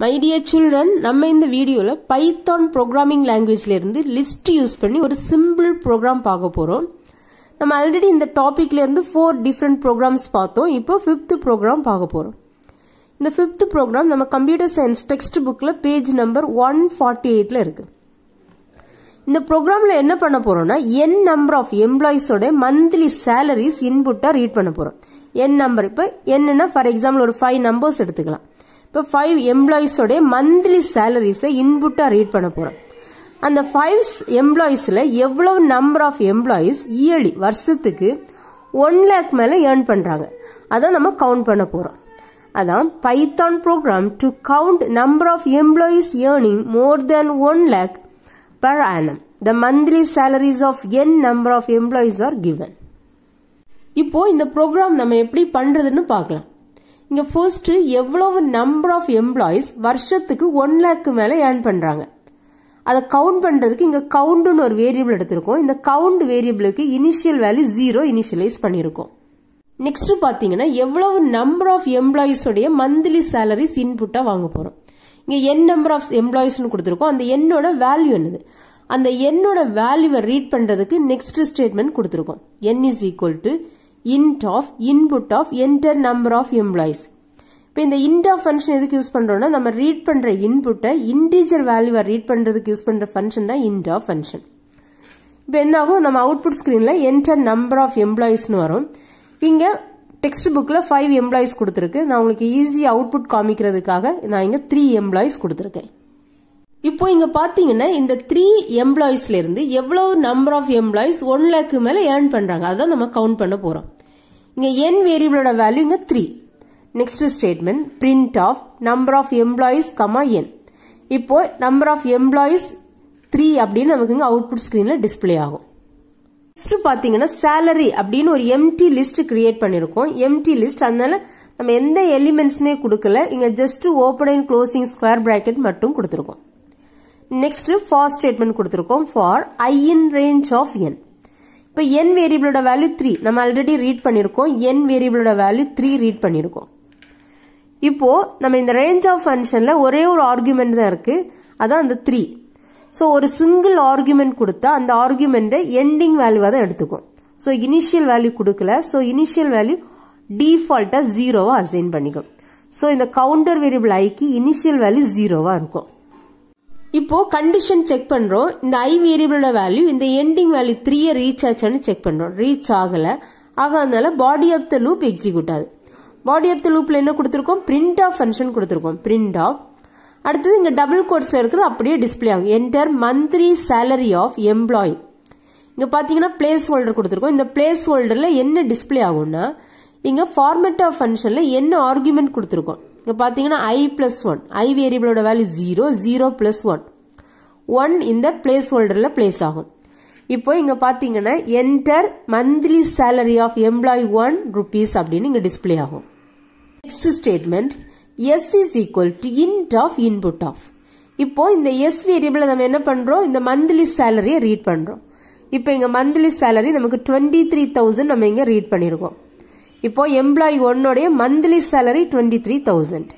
My dear children நம்ம இந்த வீடியோவில் பைத்தான் ப்ரோக்ராமிங் லாங்குவேஜ்ல இருந்து லிஸ்ட் யூஸ் பண்ணி ஒரு சிம்பிள் ப்ரோக்ராம் பார்க்க போகிறோம் நம்ம ஆல்ரெடி இந்த டாபிக்ல இருந்து ஃபோர் டிஃப்ரெண்ட் ப்ரோக்ராம்ஸ் பார்த்தோம். இப்போ ஃபிஃப்த் ப்ரோக்ராம் பார்க்க போகிறோம் இந்த ஃபிஃப்த் ப்ரோக்ராம் நம்ம கம்ப்யூட்டர் சயின்ஸ் டெக்ஸ்ட் புக்கில் பேஜ் நம்பர் ஒன் ஃபார்ட்டி எயிட்ல இருக்கு. இந்த ப்ரோக்ராமில் என்ன பண்ண போறோம்னா என் நம்பர் ஆஃப் எம்ப்ளாயிஸோட மந்த்லி சேலரிஸ் இன்புட்டாக ரீட் பண்ண போகிறோம் என் நம்பர் இப்போ என்னன்னா ஃபார் எக்ஸாம்பிள் ஒரு ஃபைவ் நம்பர்ஸ் எடுத்துக்கலாம். இப்போ ஃபைவ் எம்ப்ளாயிஸோட மந்த்லி சேலரிஸை இன்புட்டாக ரீட் பண்ண போகிறோம் அந்த ஃபைவ் எம்ப்ளாயிஸில் எவ்வளோ நம்பர் ஆஃப் எம்ப்ளாயிஸ் இயர்லி வருஷத்துக்கு ஒன் லேக் மேலே ஏர்ன் பண்ணுறாங்க அதான் நம்ம கவுண்ட் பண்ண போகிறோம் அதான் Python program to count number of employees earning more than one lakh per annum the monthly salaries of N number of employees are given இப்போ இந்த ப்ரோக்ராம் நம்ம எப்படி பண்ணுறதுன்னு பார்க்கலாம். இங்க ஃபர்ஸ்ட் எவ்வளவு நம்பர் ஆஃப் எம்ப்ளாயிஸ் வருஷத்துக்கு ஒன் லேக்கு மேல ஏர்ன் பண்றாங்க. அதை கவுண்ட் பண்றதுக்கு இங்க கவுண்ட்னு ஒரு வேரியபிள் எடுத்திருக்கோம். இந்த கவுண்ட் வேரியபிளுக்கு இனிஷியல் வேல்யூ ஜீரோ இனிஷியலைஸ் பண்ணிருக்கோம் நெக்ஸ்ட் பாத்தீங்கன்னா எவ்வளவு நம்பர் ஆஃப் எம்ப்ளாயிஸோடைய மந்த்லி சேலரிஸ் இன்புட்டா வாங்க போறோம். இங்க என் நம்பர் ஆஃப் எம்ப்ளாயிஸ்னு கொடுத்துருக்கோம். அந்த எண்ணோட வேல்யூ என்னது? அந்த எண்ணோட வேல்யூவை ரீட் பண்றதுக்கு நெக்ஸ்ட் ஸ்டேட்மெண்ட் கொடுத்துருக்கோம். N is equal to int of input of enter number of employees இப்போ இந்த இன்ட் ஆஃப் ஃபங்க்ஷன் எதுக்கு யூஸ் பண்ணுறோம்னா நம்ம ரீட் பண்ணுற இன்புட்டை இன்டீஜர் வேல்யூவை ரீட் பண்ணுறதுக்கு யூஸ் பண்ணுற ஃபங்க்ஷன் தான் இன்ட் ஆஃப் ஃபங்க்ஷன் இப்போ என்ன ஆகும்? நம்ம அவுட்புட் ஸ்க்ரீனில் என்டர் நம்பர் ஆஃப் எம்ப்ளாயிஸ்னு வரும். இங்கே டெக்ஸ்ட் புக்கில் ஃபைவ் எம்ப்ளாயிஸ் கொடுத்துருக்கு. நான் உங்களுக்கு ஈஸி அவுட்புட் காமிக்கிறதுக்காக நான் இங்கே த்ரீ எம்ப்ளாயிஸ் கொடுத்துருக்கேன். இப்போ இங்க பாத்தீங்கன்னா இந்த த்ரீ எம்ப்ளாயிஸ்ல இருந்து எவ்வளவு நம்பர் ஆஃப் எம்ப்ளாயிஸ் ஒன் லேக்கு மேல ஏர்ன் பண்றாங்க. அதான் நம்ம கவுண்ட் பண்ண போறோம். இங்க என் வேரியபிளோட வேல்யூ இங்க three next statement print of number of employees comma N இப்போ நம்பர் ஆஃப் எம்ப்ளாயிஸ் த்ரீ அப்படின்னு நமக்கு இங்க அவுட்புட் ஸ்கிரீன்ல டிஸ்பிளே ஆகும். நெக்ஸ்ட் பாத்தீங்கன்னா சேலரி அப்படின்னு ஒரு எம்டி லிஸ்ட் கிரியேட் பண்ணிருக்கோம். எம்டி லிஸ்ட் அதனால நம்ம எந்த எலிமெண்ட்ஸுமே கொடுக்கல. இங்க just open and closing square bracket மட்டும் கொடுத்துருக்கோம். நெக்ஸ்ட் ஃபார் ஸ்டேட்மெண்ட் கொடுத்துருக்கோம். For I in range of N இப்போ என் வேரியபிளோட வேல்யூ த்ரீ நம்ம ஆல்ரெடி ரீட் பண்ணியிருக்கோம் என் வேரியபிளோட வேல்யூ த்ரீ ரீட் பண்ணியிருக்கோம் இப்போ நம்ம இந்த ரேஞ்ச் ஆஃப் ஃபங்க்ஷனில் ஒரே ஒரு ஆர்குமெண்ட் தான் இருக்கு. அதான் அந்த த்ரீ ஸோ ஒரு சிங்கிள் ஆர்குமெண்ட் கொடுத்தா அந்த ஆர்குமெண்ட்டை எண்டிங் வேல்யூவாக தான் எடுத்துக்கும். ஸோ இனிஷியல் வேல்யூ கொடுக்கல. ஸோ இனிஷியல் வேல்யூ டிஃபால்ட்டாக ஜீரோவாக அசைன் பண்ணிக்கும். ஸோ இந்த கவுண்டர் வேரியபிள் ஐக்கு இனிஷியல் வேல்யூ ஜீரோவாக இருக்கும். இப்போ கண்டிஷன் செக் பண்றோம். இந்த ஐ வேரியபிளோட வேல்யூ இந்த எண்டிங் வேல்யூ த்ரீயை ரீச் ஆச்சான்னு செக் பண்றோம். ரீச் ஆகல. ஆகாதனால body of the loop execute ஆகுது. பாடி ஆஃப் த லூப்ல என்ன கொடுத்துருக்கோம்? பிரிண்ட் ஆஃப் ஃபங்க்ஷன் கொடுத்துருக்கோம். பிரிண்ட் ஆஃப் அடுத்தது இங்க டபுள் கோட்ஸ்ல இருக்கிறது அப்படியே டிஸ்பிளே ஆகும் enter monthly salary of employee இங்க பாத்தீங்கன்னா பிளேஸ் ஹோல்டர் கொடுத்துருக்கோம். இந்த பிளேஸ் ஹோல்டர்ல என்ன டிஸ்பிளே ஆகும்னா இங்க ஃபார்மேட் ஆஃப் ஃபங்க்ஷன்ல என்ன ஆர்குமெண்ட் கொடுத்துருக்கோம். இங்கே பார்த்தீங்கன்னா I plus one I வேரியபிளோட value zero zero plus one one இந்த பிளேஸ் ஹோல்டரில் பிளேஸ் ஆகும். இப்போ இங்கே பார்த்தீங்கன்னா enter monthly salary of employee one rupees அப்படின்னு இங்கே டிஸ்பிளே ஆகும். Next statement S is equal to int of input of இப்போ இந்த எஸ் வேரியபிளை நம்ம என்ன பண்ணுறோம் இந்த மந்த்லி சேலரியை ரீட் பண்ணுறோம் இப்போ இங்கே மந்த்லி சேலரி நமக்கு டுவெண்ட்டி த்ரீ தௌசண்ட் நம்ம இங்கே ரீட் பண்ணியிருக்கோம் இப்போ employee ஒன்னுடைய monthly salary twenty three thousand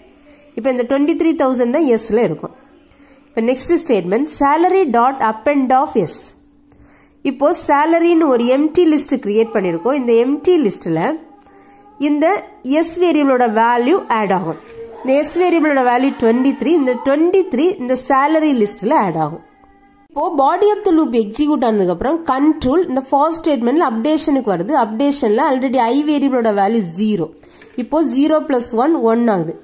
இப்போ இந்த டுவெண்ட்டி த்ரீ தௌசண்ட் தான் எஸ்ல இருக்கும். இப்போ next statement salary dot append of S இப்போ சேலரின்னு ஒரு எம்டி லிஸ்ட் கிரியேட் பண்ணியிருக்கோம் இந்த எம்டி லிஸ்ட்ல இந்த எஸ் வேரியபிளோட வேல்யூ ஆட் ஆகும். இந்த எஸ் வேரியபிளோட வேல்யூ டுவெண்ட்டி த்ரீ இந்த டுவெண்ட்டி த்ரீ இந்த சேலரி லிஸ்ட்ல ஆட் ஆகும். இப்போ body of the loop execute ஆனதுக்கு அப்புறம் கண்ட்ரோல் இந்த ஃபாஸ்ட் ஸ்டேட்மெண்ட்ல அப்டேஷனுக்கு வருது. அப்டேஷன்ல ஆல்ரெடி ஐ வேரியபிளோட வேல்யூ ஜீரோ இப்போ ஜீரோ பிளஸ் ஒன் ஒன் ஆகுது.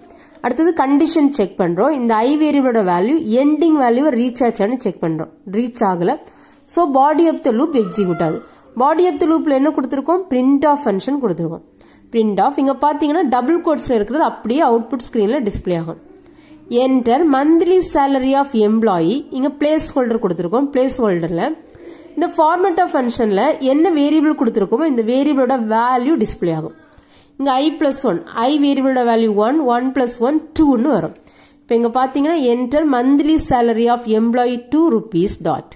அடுத்தது கண்டிஷன் செக் பண்றோம். இந்த ஐ வேரியபிளோட வேல்யூ எண்டிங் வேல்யூவை ரீச் ஆச்சான்னு செக் பண்றோம். ரீச் ஆகல. So body of the loop execute ஆகுது. பாடி ஆஃப் த லூப்ல என்ன கொடுத்துருக்கோம்? பிரிண்ட் ஆஃப் ஃபங்க்ஷன் கொடுத்துருக்கோம். பிரிண்ட் ஆஃப் இங்க பாத்தீங்கன்னா டபுள் கோட்ஸ்ல இருக்கிறது அப்படியே அவுட்புட் ஸ்கிரீன்ல டிஸ்பிளே ஆகும். Enter monthly salary of employee இங்கே பிளேஸ் ஹோல்டர் கொடுத்துருக்கோம். பிளேஸ் ஹோல்டரில் இந்த ஃபார்மேட் ஆஃப் ஃபங்க்ஷனில் என்ன வேரியபிள் கொடுத்துருக்கோமோ இந்த வேரியபிளோட வேல்யூ டிஸ்பிளே ஆகும். இங்கே I plus one I வேரியபிளோட value one one plus one டூன்னு வரும். இப்போ இங்கே பார்த்தீங்கன்னா enter monthly salary of employee two rupees dot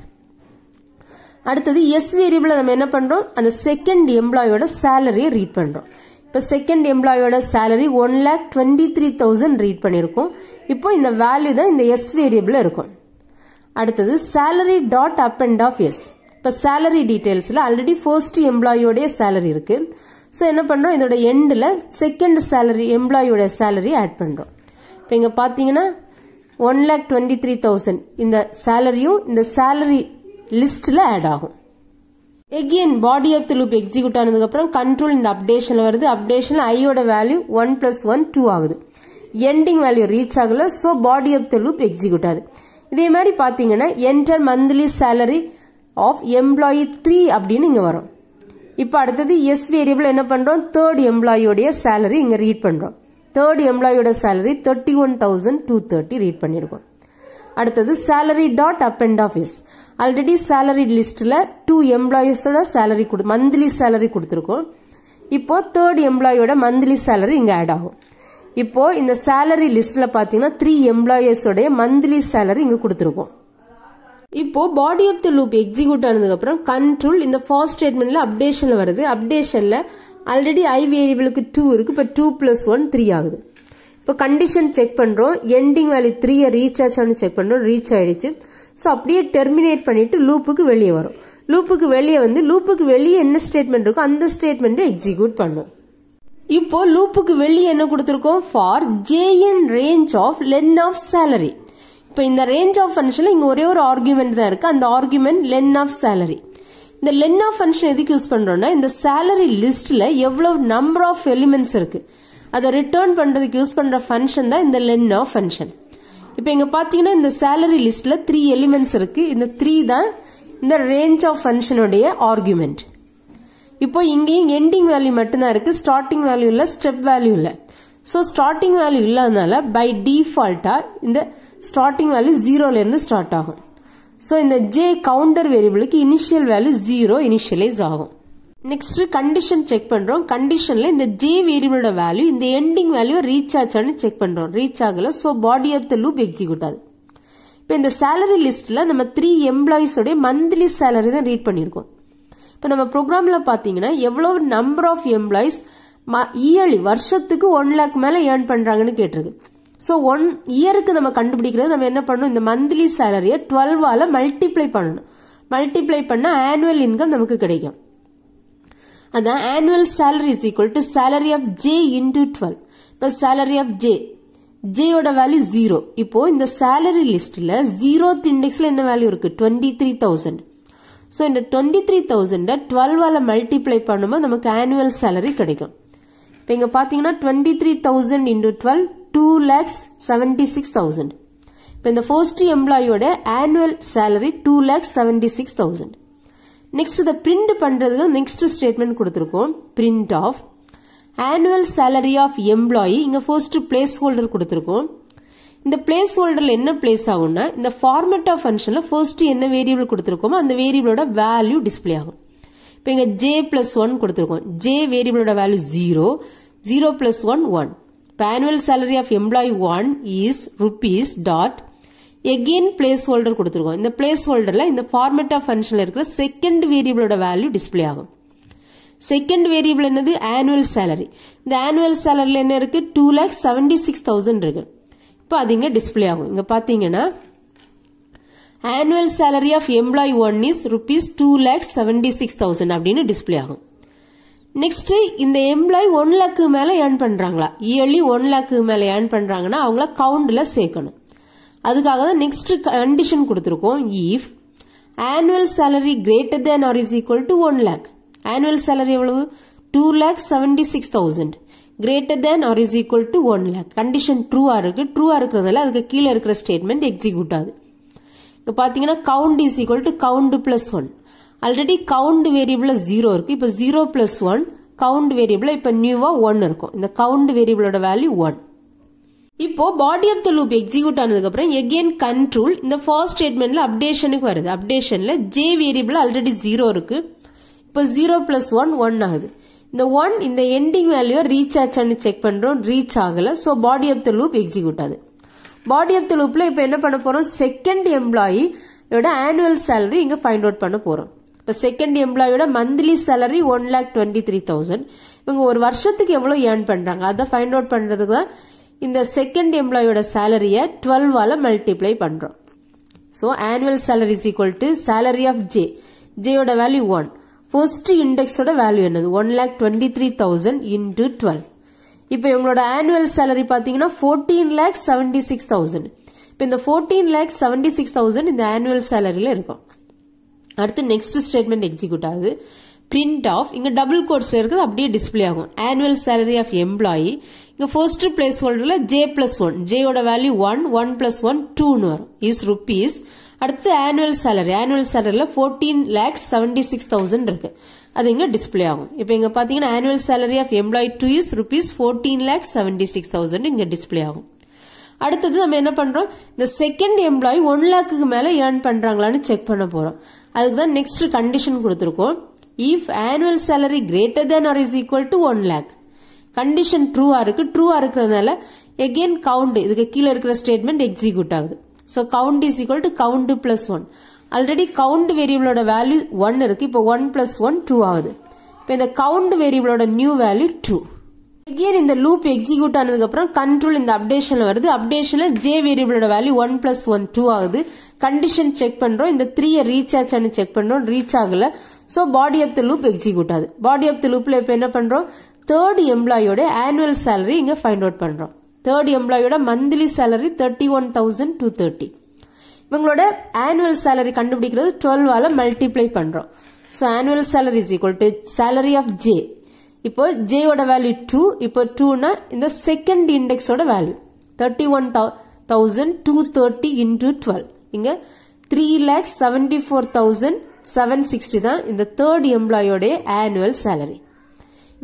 அடுத்தது எஸ் வேரியபிளை நம்ம என்ன பண்ணுறோம் அந்த செகண்ட் எம்ப்ளாயோட சேலரியை ரீட் பண்ணுறோம் இப்போ second எம்ப்ளாயோட salary one lakh twenty three thousand read பண்ணியிருக்கோம் இப்போ இந்த வேல்யூ தான் இந்த எஸ் வேரியபிள் இருக்கும். அடுத்தது salary dot append of S இப்போ சேலரி டீட்டெயில்ஸில் ஆல்ரெடி ஃபர்ஸ்ட் எம்ப்ளாயோடைய சேலரி இருக்கு. ஸோ என்ன பண்ணுறோம் இதோட எண்டில் செகண்ட் சேலரி எம்ப்ளாயோட சேலரி ஆட் பண்ணுறோம் இப்போ இங்கே பார்த்தீங்கன்னா one lakh twenty three thousand இந்த சேலரியும் இந்த சேலரி லிஸ்ட்டில் ஆட் ஆகும். Again body of the loop execute ஆனதுக்கப்புறம் கண்ட்ரோல் இந்த அப்டேஷன்ல வருது. அப்டேஷன்ல ஐயோட value one plus one two ஆகுது. எண்டிங் வேல்யூ ரீச் ஆகல so body of the loop execute ஆகுது. இதே மாதிரி பார்த்தீங்கன்னா enter monthly salary of employee three அப்படின்னு இங்கே வரும். இப்போ அடுத்தது எஸ் வேரியபிள் என்ன பண்ணுறோம் தேர்ட் எம்ப்ளாயோடைய சேலரி இங்கே ரீட் பண்ணுறோம் third எம்ப்ளாயோட salary thirty one thousand two thirty read பண்ணியிருக்கோம் அடுத்தது salary dot append of S already salary லிஸ்ட்ல டூ எம்ப்ளாயிஸோட சேலரி கொடு மந்த்லி சேலரி கொடுத்துருக்கோம். இப்போ தேர்ட் எம்ப்ளாயோட மந்த்லி சேலரி இங்கே ஆட் ஆகும். இப்போ இந்த சேலரி லிஸ்ட்ல பாத்தீங்கன்னா த்ரீ எம்ப்ளாயர்ஸோடைய மந்த்லி சேலரி இங்க கொடுத்துருக்கோம். இப்போ body of the loop execute ஆனதுக்கு அப்புறம் கண்ட்ரோல் இந்த ஃபர்ஸ்ட் ஸ்டேட்மெண்ட்ல அப்டேஷன்ல வருது. அப்டேஷன்ல ஆல்ரெடி ஐ வேரியபிளுக்கு டூ இருக்கு இப்போ டூ பிளஸ் ஒன் த்ரீ ஆகுது. இப்போ கண்டிஷன் செக் பண்றோம். எண்டிங் வேல்யூ த்ரீயை ரீச் ஆச்சான்னு செக் பண்றோம். ரீச் ஆயிடுச்சு. ஸோ அப்படியே டெர்மினேட் பண்ணிட்டு லூப்புக்கு வெளியே வரும். லூப்புக்கு வெளியே வந்து லூப்புக்கு வெளியே என்ன ஸ்டேட்மெண்ட் இருக்கோ அந்த ஸ்டேட்மெண்ட்டை எக்ஸிக்யூட் பண்ணும். இப்போ லூப்புக்கு வெளியே என்ன கொடுத்துருக்கோம்? For J in range of len of salary இப்போ இந்த ரேஞ்ச் ஆஃப் ஃபங்க்ஷனில் இங்கே ஒரே ஒரு ஆர்குமெண்ட் தான் இருக்கு. அந்த ஆர்குமெண்ட் லென் ஆஃப் சேலரி இந்த லென் ஆஃப் ஃபங்க்ஷன் எதுக்கு யூஸ் பண்ணுறோன்னா இந்த சேலரி லிஸ்ட்டில் எவ்வளோ நம்பர் ஆஃப் எலிமெண்ட்ஸ் இருக்கு. அதை ரிட்டர்ன் பண்ணுறதுக்கு யூஸ் பண்ணுற ஃபங்க்ஷன் தான் இந்த லென் ஆஃப் ஃபங்க்ஷன் இப்போ இங்கே பார்த்தீங்கன்னா இந்த சேலரி லிஸ்ட்ல த்ரீ எலிமெண்ட்ஸ் இருக்கு. இந்த த்ரீ தான் இந்த ரேஞ்ச் ஆஃப் ஃபங்க்ஷனுடைய ஆர்குமெண்ட் இப்போ இங்கேயும் எண்டிங் வேல்யூ மட்டும்தான் இருக்கு. ஸ்டார்டிங் வேல்யூ இல்லை ஸ்டெப் வேல்யூ இல்லை. ஸோ ஸ்டார்டிங் வேல்யூ இல்லாதனால பை டிஃபால்ட்டா இந்த ஸ்டார்டிங் வேல்யூ ஜீரோலேருந்து ஸ்டார்ட் ஆகும். ஸோ இந்த ஜே கவுண்டர் வேரியபிளுக்கு இனிஷியல் வேல்யூ ஜீரோ இனிஷியலைஸ் ஆகும். நெக்ஸ்ட் கண்டிஷன் செக் பண்றோம். கண்டிஷன்ல இந்த ஜே வேரியபிளோட வேல்யூ இந்த எண்டிங் வேல்யூ ரீச் ஆச்சான்னு செக் பண்றோம். ரீச் ஆகல so body of the loop execute ஆகுது. இப்போ இந்த சேலரி லிஸ்ட்ல நம்ம த்ரீ எம்ப்ளாயிஸோடைய மந்த்லி சேலரி தான் ரீட் பண்ணியிருக்கோம். இப்போ நம்ம ப்ரோக்ராம்ல பாத்தீங்கன்னா எவ்வளவு நம்பர் ஆஃப் எம்ப்ளாயிஸ் இயர்லி வருஷத்துக்கு ஒன் லேக் மேல ஏர்ன் பண்றாங்கன்னு கேட்டிருக்கு. ஸோ ஒன் இயருக்கு நம்ம கண்டுபிடிக்கிறது நம்ம என்ன பண்ணணும்? இந்த மந்த்லி சேலரியை டுவெல்வால மல்டிப்ளை பண்ணணும். மல்டிப்ளை பண்ண ஆனுவல் இன்கம் நமக்கு கிடைக்கும். அதான் annual salary is equal to salary of J into twelve இப்போ சேலரி ஆஃப் ஜே ஜேயோட வேல்யூ ஜீரோ இப்போ இந்த சேலரி லிஸ்ட்ல ஜீரோத் இண்டெக்ஸ்ல என்ன வேல்யூ இருக்கு? டுவெண்ட்டி த்ரீ தௌசண்ட் ஸோ இந்த டுவெண்ட்டி த்ரீ தௌசண்டை டுவெல்வால் மல்டிப்ளை பண்ணும்போது நமக்கு ஆனுவல் சேலரி கிடைக்கும். இப்போ இங்கே பார்த்தீங்கன்னா twenty three thousand into twelve two lakhs seventy six thousand இப்போ இந்த first எம்ப்ளாயோட annual salary two lakhs seventy six thousand next இதை பிரிண்ட் பண்ணுறதுக்கு நெக்ஸ்ட் ஸ்டேட்மெண்ட் கொடுத்துருக்கோம். Print of annual salary of employee இங்கே ஃபர்ஸ்ட் பிளேஸ் ஹோல்டர் கொடுத்துருக்கோம். இந்த place ஹோல்டரில் என்ன பிளேஸ் ஆகும்னா இந்த ஃபார்மேட் ஆஃப் ஃபங்க்ஷனில் ஃபர்ஸ்ட் என்ன வேரியபிள் கொடுத்துருக்கோமோ அந்த வேரியபிளோட வேல்யூ டிஸ்பிளே ஆகும். இப்போ இங்கே ஜே பிளஸ் ஒன் கொடுத்துருக்கோம். J வேரியபிளோட value zero zero plus one one இப்போ annual salary of employee one is rupees dot again place holder கொடுத்துருக்கோம். இந்த பிளேஸ் ஹோல்டரில் இந்த ஃபார்மேட் ஆஃப் ஃபங்க்ஷனில் இருக்கிற செகண்ட் வேரியபிளோட வேல்யூ டிஸ்பிளே ஆகும். செகண்ட் வேரியபிள் என்னது? ஆனுவல் சேலரி இந்த ஆனுவல் சேலரியில் என்ன இருக்கு? Two lakh seventy six thousand இருக்கு. இப்போ அது இங்க டிஸ்பிளே ஆகும். இங்கே பார்த்தீங்கன்னா annual salary of employee one is rupees two lakh seventy six thousand அப்படின்னு டிஸ்பிளே ஆகும். நெக்ஸ்ட் இந்த எம்ப்ளாயி ஒன் லேக்கு மேலே ஏர்ன் பண்றாங்களா? இயர்லி ஒன் லேக்கு மேலே ஏர்ன் பண்றாங்கன்னா அவங்கள கவுண்டில் சேர்க்கணும். அதுக்காக தான் நெக்ஸ்ட் கண்டிஷன் கொடுத்துருக்கோம் if annual salary greater than or is equal to one lakh annual salary எவ்வளவு? Two lakh seventy six thousand greater than or is equal to one lakh condition ட்ரூவா இருக்கு. ட்ரூவா இருக்கிறதுனால அதுக்கு கீழே இருக்கிற ஸ்டேட்மெண்ட் எக்ஸிக்யூட் ஆகுது. இப்போ பார்த்தீங்கன்னா count is equal to count plus one already count variable zero இருக்கு. இப்போ zero plus one count variable இப்போ நியூவா ஒன் இருக்கும். இந்த கவுண்ட் வேரியபிளோட வேல்யூ ஒன் இப்போ body of the loop execute ஆனதுக்கு அப்புறம் எகெயின் கண்ட்ரோல் இந்த ஃபர்ஸ்ட் ஸ்டேட்மெண்ட்ல அப்டேஷனுக்கு வருது. அப்டேஷன்ல ஜே வேரியபிள் ஆல்ரெடி ஜீரோ இருக்கு. இப்போ ஜீரோ பிளஸ் ஒன் ஒன் ஆகுது. இந்த ஒன் இந்த எண்டிங் வேல்யூ ரீச் ஆச்சான்னு செக் பண்றோம். ரீச் ஆகல. So body of the loop execute ஆகுது. பாடி ஆஃப் த லூப்ல இப்போ என்ன பண்ண போறோம்? செகண்ட் எம்ப்ளாயியோட ஆனுவல் சேலரி இங்க ஃபைண்ட் அவுட் பண்ண போறோம். இப்போ second எம்ப்ளாயோட monthly salary one lakh twenty three thousand இவங்க ஒரு வருஷத்துக்கு எவ்வளோ ஏர்ன் பண்றாங்க? அதை ஃபைண்ட் அவுட் பண்றதுக்கு தான் இந்த செகண்ட் எம்ப்ளாயோட சேலரியை டுவெல்வால மல்டிப்ளை பண்றோம். So annual salary is equal to salary of J ஜேயோட value one first இண்டெக்ஸோட வேல்யூ என்னது? One lakh twenty three thousand into twelve இப்போ இவங்களோட ஆனுவல் சேலரி பார்த்தீங்கன்னா fourteen lakh seventy six thousand இப்போ இந்த fourteen lakh seventy six thousand இந்த annual சேலரியில் இருக்கும். அடுத்து நெக்ஸ்ட் ஸ்டேட்மெண்ட் எக்ஸிக்யூட் ஆகுது. பிரிண்ட் ஆஃப் இங்கே டபுள் கோட்ஸில் இருக்குது அப்படியே டிஸ்பிளே ஆகும். ஆனுவல் சேலரி ஆஃப் எம்ப்ளாயி இங்க ஃபர்ஸ்ட் பிளேஸ் ஹோல்டர்ல J plus one ஜேயோட value one one plus one டூன்னு வரும். இஸ் ருபீஸ் அடுத்து annual salary annual சேலரியில் fourteen lakhs seventy six thousand இருக்கு. அது இங்க டிஸ்பிளே ஆகும். இப்போ இங்க பாத்தீங்கன்னா annual salary of employee two is rupees fourteen lakhs seventy six thousand இங்க டிஸ்பிளே ஆகும். அடுத்தது நம்ம என்ன பண்றோம்? இந்த செகண்ட் எம்ப்ளாயி ஒன் லேக்குக்கு மேல ஏர்ன் பண்றாங்களான்னு செக் பண்ண போறோம். அதுக்கு தான் நெக்ஸ்ட் கண்டிஷன் கொடுத்துருக்கோம். If annual salary greater than or is equal to one lakh condition ட்ரூவா இருக்கு. ட்ரூவா இருக்கிறதுனால எகெயின் கவுண்ட் இதுக்கு கீழே இருக்கிற ஸ்டேட்மெண்ட் எக்ஸிக்யூட் ஆகுது. So count is equal to count plus one already count வேரியபிளோட value one இருக்கு. இப்போ ஒன் பிளஸ் ஒன் டூ ஆகுது. இப்போ இந்த கவுண்ட் வேரியபிளோட நியூ வேல்யூ டூ எகெயின் இந்த லூப் எக்ஸிக்யூட் ஆனதுக்கு அப்புறம் கண்ட்ரோல் இந்த அப்டேஷன்ல வருது. அப்டேஷன்ல J வேரியபிளோட value one plus one two ஆகுது. கண்டிஷன் செக் பண்றோம். இந்த த்ரீயை ரீச் ஆச்சான்னு செக் பண்றோம். ரீச் ஆகல. So body of the loop execute ஆகுது. பாடி ஆஃப் த லூப்ல இப்போ என்ன பண்றோம்? தேர்ட் எம்ப்ளாயோட ஆனுவல் சேலரி இங்கே ஃபைண்ட் அவுட் பண்ணுறோம் third எம்ப்ளாயோட monthly salary thirty one thousand two thirty இவங்களோட ஆனுவல் சேலரி கண்டுபிடிக்கிறது டுவெல்வால மல்டிப்ளை பண்ணுறோம் so annual salary is equal to salary of J இப்போ ஜேயோட வேல்யூ டூ இப்போ டூனா இந்த second இண்டெக்ஸோட value thirty one thousand two thirty into twelve இங்கே three lakhs seventy four thousand seven sixty தான் இந்த தேர்ட் எம்ப்ளாயோட ஆனுவல் சேலரி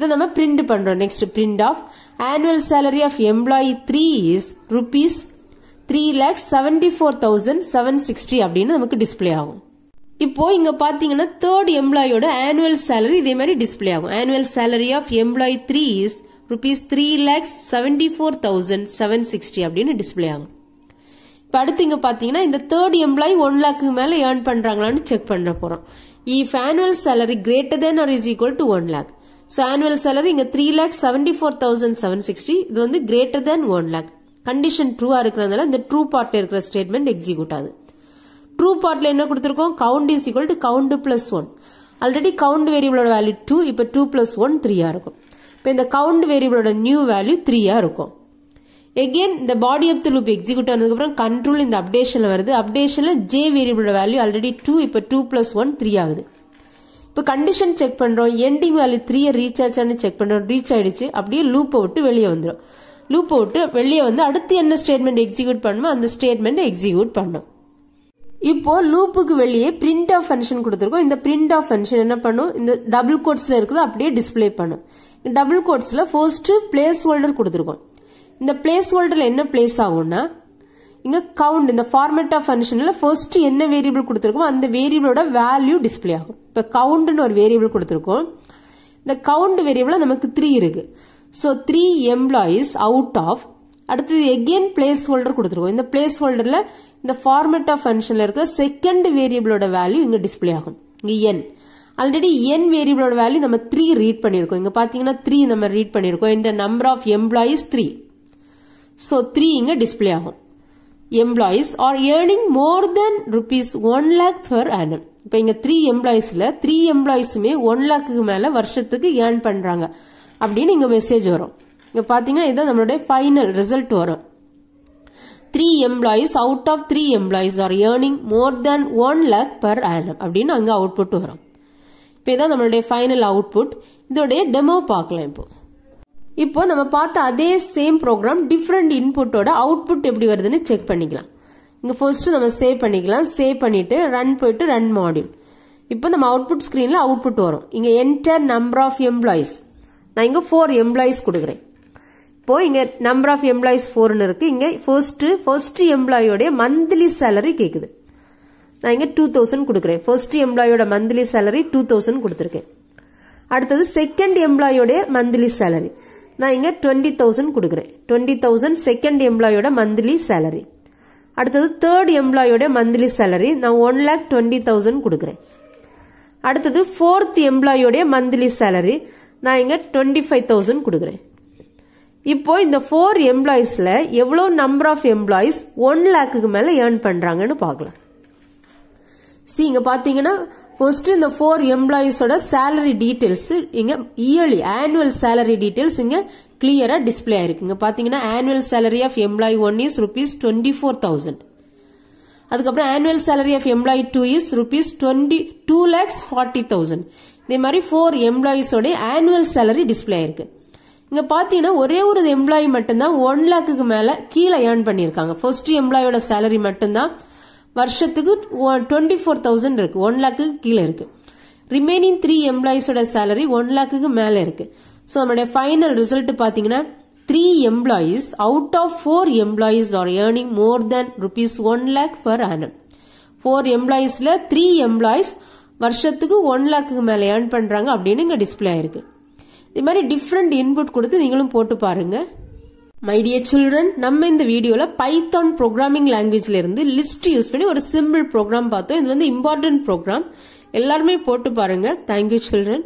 இதை நம்ம பிரிண்ட் பண்றோம். Next print of annual salary of employee three is rupees three lakhs seventy four thousand seven sixty அப்படின்னு நமக்கு display ஆகும். இப்போ இங்க பாத்தீங்கன்னா தேர்ட் எம்ப்ளாயோட ஆனுவல் சேலரி இதே மாதிரி டிஸ்பிளே ஆகும். Annual salary of employee three is rupees three lakhs seventy four thousand seven sixty அப்படின்னு டிஸ்பிளே ஆகும். இப்போ அடுத்து இங்க பாத்தீங்கன்னா இந்த தேர்ட் எம்ப்ளாயி ஒன் லேக்கு மேல ஏர்ன் பண்றாங்களான்னு செக் பண்ண போறோம். If annual salary greater than or is equal to one lakh so annual salary இங்க three lakh seventy four thousand seven sixty இது வந்து greater than one lakh condition ட்ரூவா இருக்கிறதுனால இந்த true பார்ட்ல இருக்கிற ஸ்டேட்மெண்ட் எக்ஸிக்யூட் ஆகுது. ட்ரூ பார்ட்ல என்ன கொடுத்துருக்கோம்? Count is equal to count plus one already count வேரியபிளோட value two இப்போ டூ பிளஸ் ஒன் த்ரீயா இருக்கும். இப்போ இந்த கவுண்ட் வேரியபிளோட நியூ வேல்யூ த்ரீயா இருக்கும். எகெயின் இந்த body of the loop execute ஆனதுக்கப்புறம் கண்ட்ரோல் இந்த அப்டேஷன்ல வருது. அப்டேஷன்ல ஜே வேரியபிளோட வேல்யூ ஆல்ரெடி டூ இப்போ டூ பிளஸ் ஒன் த்ரீ ஆகுது. இப்போ கண்டிஷன் செக் பண்ணுறோம் எண்டிங் வேல்யூ த்ரீயை ரீச் ஆச்சான்னு செக் பண்ணுறோம் ரீச் ஆயிடுச்சு. அப்படியே லூப்பை விட்டு வெளியே வந்துடும் லூப்பை விட்டு வெளியே வந்து அடுத்து என்ன ஸ்டேட்மெண்ட் எக்ஸிக்யூட் பண்ணுமோ அந்த ஸ்டேட்மெண்ட் எக்ஸிக்யூட் பண்ணும். இப்போ லூப்புக்கு வெளியே பிரிண்ட் ஆஃப் ஃபங்க்ஷன் கொடுத்துருக்கோம். இந்த பிரிண்ட் ஆஃப் ஃபங்க்ஷன் என்ன பண்ணும்? இந்த டபுள் கோட்ஸ்ல இருக்கிறது அப்படியே டிஸ்பிளே பண்ணும். டபுள் கோட்ஸ்ல ஃபர்ஸ்ட் பிளேஸ் ஹோல்டர் கொடுத்துருக்கோம். இந்த பிளேஸ் ஹோல்டர்ல என்ன பிளேஸ் ஆகும்னா இங்க கவுண்ட் இந்த ஃபார்மேட் ஆஃப் ஃபங்க்ஷன்ல ஃபர்ஸ்ட் என்ன வேரியபிள் கொடுத்துருக்கோம் அந்த வேரியபிளோட வேல்யூ டிஸ்பிளே ஆகும். இப்போ கவுண்ட்னு ஒரு வேரியபிள் கொடுத்துருக்கோம். இந்த கவுண்ட் வேரியபிள் நமக்கு த்ரீ இருக்கு. So three employees out of அடுத்தது எகெயின் பிளேஸ் ஹோல்டர் கொடுத்துருக்கோம். இந்த பிளேஸ் ஹோல்டர்ல இந்த ஃபார்மேட் ஆஃப் ஃபங்க்ஷன்ல இருக்கிற செகண்ட் வேரியபிளோட வேல்யூ இங்க டிஸ்பிளே ஆகும். இங்க என் ஆல்ரெடி என் வேரியபிளோட வேல்யூ நம்ம த்ரீ ரீட் பண்ணிருக்கோம் இங்க பாத்தீங்கன்னா த்ரீ நம்ம ரீட் பண்ணிருக்கோம் இந்த number of employees three so three இங்க டிஸ்பிளே ஆகும். Employees are earning more than rupees one lakh per annum இப்போ இங்க த்ரீ எம்ப்ளாயிஸ்ல த்ரீ எம்ப்ளாயிஸுமே ஒன் லேக்குக்கு மேல வருஷத்துக்கு ஏர்ன் பண்றாங்க. அப்படின்னு இங்க மெசேஜ் வரும். இங்க பாத்தீங்கன்னா இதுதான் நம்மளுடைய ஃபைனல் ரிசல்ட் வரும். Three employees out of three employees are earning more than one lakh per annum அப்படின்னு அங்க அவுட்புட் வரும். இப்போ இதான் நம்மளுடைய ஃபைனல் அவுட்புட் இதோடைய டெமோ பார்க்கலாம் இப்போ. இப்போ நம்ம பார்த்த அதே சேம் ப்ரோக்ராம் டிஃப்ரெண்ட் இன்புட்டோட அவுட்புட் எப்படி வருதுன்னு செக் பண்ணிக்கலாம். இங்க ஃபர்ஸ்ட் நம்ம சேவ் பண்ணிக்கலாம். சேவ் பண்ணிட்டு ரன் போயிட்டு ரன் மாடியூல் இப்போ நம்ம அவுட்புட் ஸ்கிரீன்ல அவுட்புட் வரும். இங்க என்டர் நம்பர் ஆஃப் எம்ப்ளாயிஸ் நான் இங்க ஃபோர் எம்ப்ளாயிஸ் கொடுக்குறேன். இப்போ இங்க நம்பர் ஆஃப் எம்ப்ளாயிஸ் ஃபோர்னு இருக்கு. இங்க ஃபர்ஸ்ட் ஃபர்ஸ்ட் எம்ப்ளாயியோடைய மந்த்லி சேலரி கேக்குது. நான் இங்க டூ தௌசண்ட் கொடுக்குறேன். ஃபர்ஸ்ட் எம்ப்ளாயோட மந்த்லி சேலரி டூ தௌசண்ட் கொடுத்துருக்கேன். அடுத்தது செகண்ட் எம்ப்ளாயோடைய மந்த்லி சேலரி நான் இங்கே டுவெண்ட்டி தௌசண்ட் கொடுக்குறேன். டுவெண்ட்டி தௌசண்ட் செகண்ட் எம்ப்ளாயோட மந்த்லி சேலரி அடுத்தது தேர்ட் எம்ப்ளாயோட மந்த்லி சேலரி நான் ஒன் லேக் டுவெண்ட்டி தௌசண்ட் கொடுக்குறேன். அடுத்தது ஃபோர்த் எம்ப்ளாயோடைய மந்த்லி சேலரி நான் இங்கே டுவெண்ட்டி ஃபைவ் தௌசண்ட் கொடுக்குறேன். இப்போ இந்த ஃபோர் எம்ப்ளாயிஸில் எவ்வளோ நம்பர் ஆஃப் எம்ப்ளாயிஸ் ஒன் லேக்குக்கு மேலே ஏர்ன் பண்ணுறாங்கன்னு பார்க்கலாம். சி இங்கே பார்த்தீங்கன்னா ஃபர்ஸ்ட் இந்த ஃபோர் எம்ப்ளாயிஸோட சேலரி டீடைல்ஸ் இங்க இயர்லி ஆனுவல் சேலரி டீடைல்ஸ் இங்க கிளியரா டிஸ்பிளே ஆயிருக்குங்க பாத்தீங்கன்னா annual salary of employee one is rupees twenty four thousand அதுக்கப்புறம் annual salary of employee two is rupees twenty two lakhs forty thousand இதே மாதிரி ஃபோர் எம்ப்ளாயிஸோட ஆனுவல் சேலரி டிஸ்பிளே ஆயிருக்கு. இங்க பாத்தீங்கன்னா ஒரே ஒரு எம்ப்ளாயி மட்டும்தான் ஒன் லேக்குக்கு மேல கீழே ஏர்ன் பண்ணிருக்காங்க ஃபர்ஸ்ட் எம்ப்ளாயோட சேலரி மட்டும்தான் வருஷத்துக்கு டுவெண்ட்டி ஃபோர் தௌசண்ட் இருக்கு. ஒன் லேக்குக்கு கீழே இருக்கு. ரிமைனிங் த்ரீ எம்ப்ளாயிஸோட சேலரி ஒன் லேக்குக்கு மேலே இருக்கு. ஸோ நம்மளுடைய ஃபைனல் ரிசல்ட் பார்த்தீங்கன்னா three employees out of four employees are earning more than rupees one lakh per annum four எம்ப்ளாயீஸில் three employees வருஷத்துக்கு ஒன் லேக்குக்கு மேலே ஏர்ன் பண்ணுறாங்க அப்படின்னு இங்கே டிஸ்பிளே ஆயிருக்கு. இது மாதிரி டிஃப்ரெண்ட் இன்புட் கொடுத்து நீங்களும் போட்டு பாருங்கள் மை டியர் சில்ட்ரன் நம்ம இந்த வீடியோல பைத்தான் ப்ரோக்ராமிங் லாங்குவேஜ்ல இருந்து லிஸ்ட் யூஸ் பண்ணி ஒரு சிம்பிள் ப்ரோக்ராம் பார்த்தோம். இது வந்து இம்பார்ட்டன்ட் ப்ரோக்ராம் எல்லாருமே போட்டு பாருங்க. Thank you children